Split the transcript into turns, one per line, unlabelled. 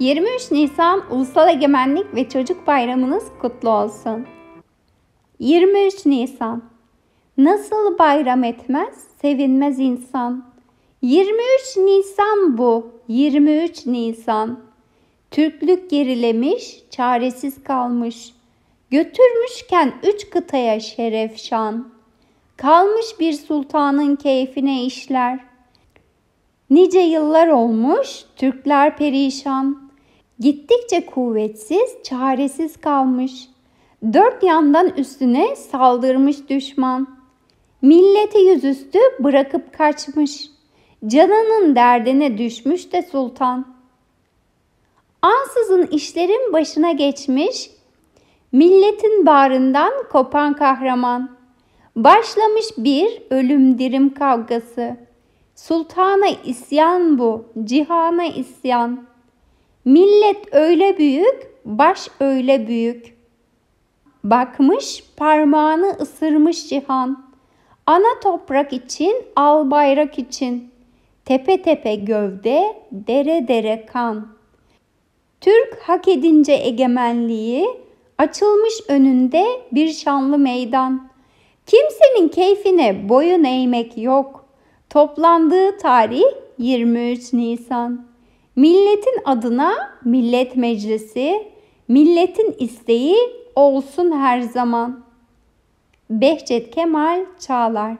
23 Nisan Ulusal Egemenlik ve Çocuk Bayramınız kutlu olsun. 23 Nisan Nasıl bayram etmez, sevinmez insan. 23 Nisan bu, 23 Nisan. Türklük gerilemiş, çaresiz kalmış. Götürmüşken üç kıtaya şeref şan. Kalmış bir sultanın keyfine işler. Nice yıllar olmuş, Türkler perişan. Gittikçe kuvvetsiz, çaresiz kalmış. Dört yandan üstüne saldırmış düşman. Milleti yüzüstü bırakıp kaçmış. Canının derdine düşmüş de sultan. Ansızın işlerin başına geçmiş, milletin bağrından kopan kahraman. Başlamış bir ölüm dirim kavgası. Sultana isyan bu, cihana isyan. Millet öyle büyük, baş öyle büyük. Bakmış parmağını ısırmış cihan. Ana toprak için, al bayrak için. Tepe tepe gövde, dere dere kan. Türk hak edince egemenliği, açılmış önünde bir şanlı meydan. Kimsenin keyfine boyun eğmek yok. Toplandığı tarih 23 Nisan. Milletin adına Millet Meclisi, milletin isteği olsun her zaman. Behçet Kemal Çağlar